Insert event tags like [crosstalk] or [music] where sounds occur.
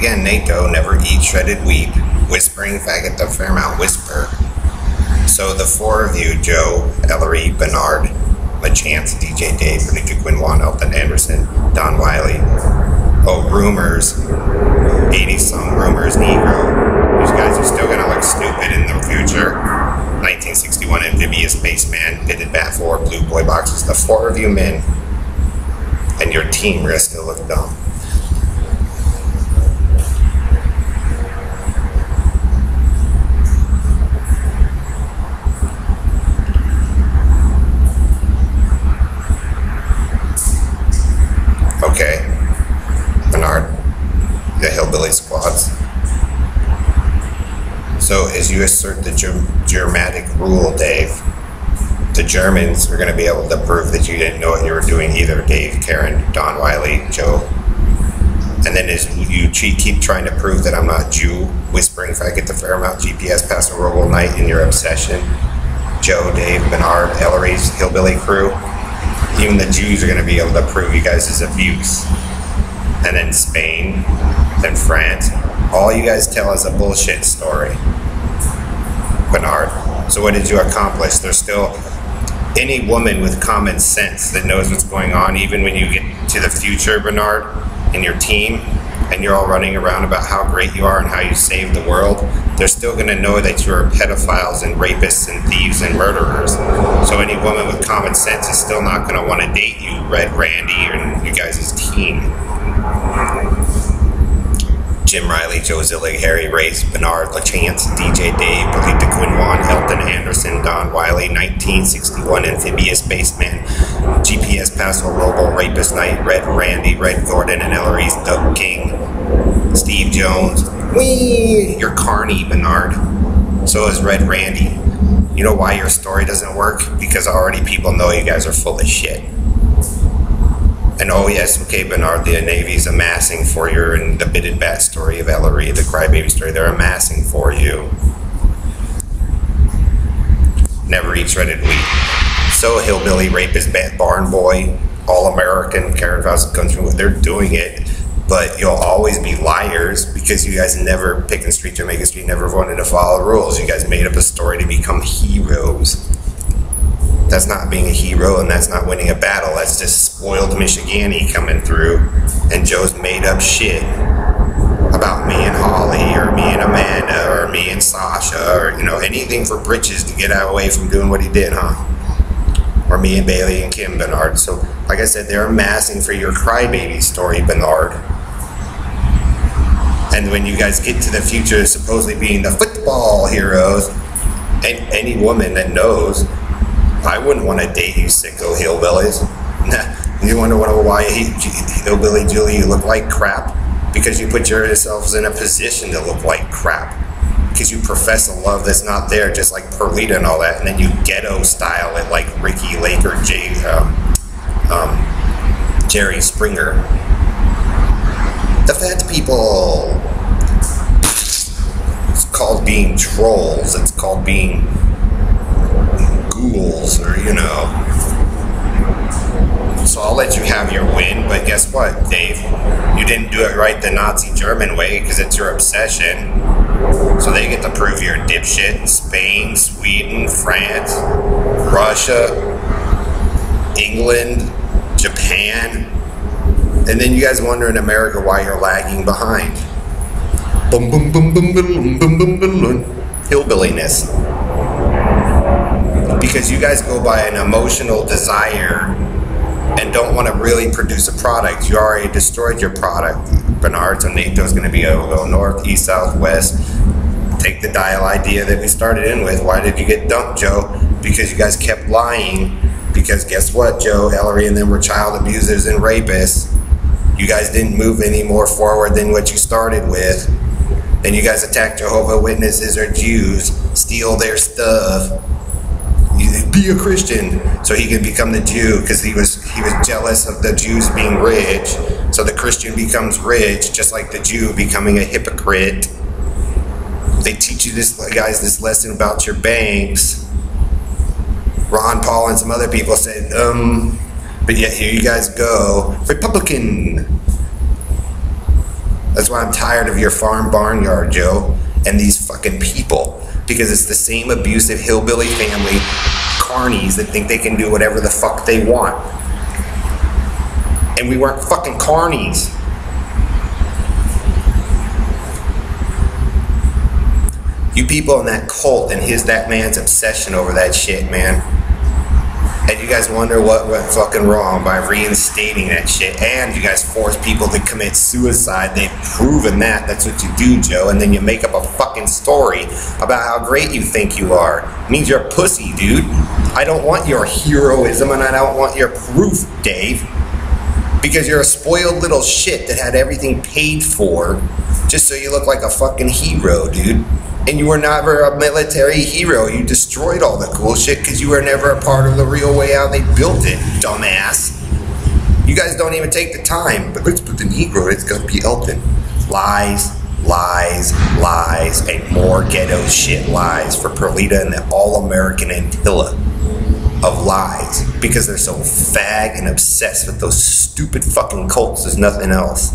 again, NATO, never eat shredded wheat, whispering faggot the Fairmount Whisper. So the four of you, Joe, Ellery, Bernard, LaChance, DJ Dave, Benita Quinwan, Elton Anderson, Don Wiley. Oh, Rumors, 80 song Rumors, Negro. These guys are still gonna look stupid in the future. 1961 Amphibious Spaceman, Pitted Bat 4, Blue Boy Boxes. The four of you men and your team are still look dumb. Okay, Bernard, the hillbilly squads. So, as you assert the Ger- Germanic rule, Dave, the Germans are going to be able to prove that you didn't know what you were doing either, Dave, Karen, Don Wiley, Joe. And then as you keep trying to prove that I'm not Jew, whispering if I get the Fairmount GPS past a robo night in your obsession, Joe, Dave, Bernard, Ellery's hillbilly crew, even the Jews are going to be able to prove you guys' is abuse. And then Spain, then France, all you guys tell is a bullshit story. Bernard. So what did you accomplish? There's still any woman with common sense that knows what's going on, even when you get to the future, Bernard, and your team, and you're all running around about how great you are and how you saved the world, they're still going to know that you're pedophiles and rapists and thieves and murderers. So any woman with common sense is still not going to want to date you, Red Randy, and you guys' team. Jim Riley, Joe Zillig, Harry Race, Bernard LaChance, DJ Dave, Belita Quinwan, Elton Anderson, Don Wiley, 1961 Amphibious Spaceman, GPS Paso Robo, Rapist Knight, Red Randy, Red Gordon, and Ellery's Doug King, Steve Jones. Whee! You're Carney, Bernard. So is Red Randy. You know why your story doesn't work? Because already people know you guys are full of shit. And oh yes, okay, Bernard, the Navy's amassing for you, and the bitted bat story of Ellery, the crybaby story, they're amassing for you. Never eat shredded wheat. So hillbilly, rapist, barn boy, all American, Karen Faust country, they're doing it. But you'll always be liars because you guys never, pick Pickin Street, Jamaica Street, never wanted to follow rules. You guys made up a story to become heroes. That's not being a hero and that's not winning a battle. That's just spoiled Michigani coming through and Joe's made up shit about me and Holly or me and Amanda or me and Sasha or, you know, anything for britches to get out away from doing what he did, huh? Or me and Bailey and Kim Bernard. So, like I said, they're amassing for your crybaby story, Bernard. And when you guys get to the future, supposedly being the football heroes, and any woman that knows I wouldn't want to date you sicko hillbillies. [laughs] You wonder why he, hillbilly Julie you look like crap? Because you put yourselves in a position to look like crap. Because you profess a love that's not there, just like Perlita and all that, and then you ghetto style it like Ricki Lake or Jay, um, um, Jerry Springer. The fat people. It's called being trolls. It's called being ghouls or you know. So I'll let you have your win, but guess what, Dave? You didn't do it right the Nazi German way because it's your obsession. So they get to prove you're a dipshit. Spain, Sweden, France, Russia, England, Japan. And then you guys wonder in America why you're lagging behind. Boom, boom, boom, boom, boom, boom, boom, boom, boom. Hillbilliness because you guys go by an emotional desire and don't want to really produce a product. You already destroyed your product. Bernard, so NATO's going to be a go north, east, south, west. Take the dial idea that we started in with. Why did you get dumped, Joe? Because you guys kept lying. Because guess what, Joe, Ellery, and them were child abusers and rapists. You guys didn't move any more forward than what you started with. Then you guys attacked Jehovah Witnesses or Jews, steal their stuff be a Christian so he could become the Jew because he was he was jealous of the Jews being rich. So the Christian becomes rich, just like the Jew becoming a hypocrite. They teach you this guys this lesson about your banks. Ron Paul and some other people said, um, but yet here you guys go, Republican. That's why I'm tired of your farm barnyard, Joe, and these fucking people. Because it's the same abusive hillbilly family carnies that think they can do whatever the fuck they want. And we weren't fucking carnies. You people in that cult and his that man's obsession over that shit, man. And you guys wonder what went fucking wrong by reinstating that shit. And you guys force people to commit suicide. They've proven that. That's what you do, Joe. And then you make up a fucking story about how great you think you are. It means you're a pussy, dude. I don't want your heroism and I don't want your proof, Dave. Because you're a spoiled little shit that had everything paid for just so you look like a fucking hero, dude. And you were never a military hero. You destroyed all the cool shit because you were never a part of the real way how they built it, dumbass. You guys don't even take the time. But let's put the Negro, it's gonna be Elton. Lies, lies, lies, and more ghetto shit lies for Perlita and the all American Antilla of lies because they're so fag and obsessed with those stupid fucking cults. There's nothing else.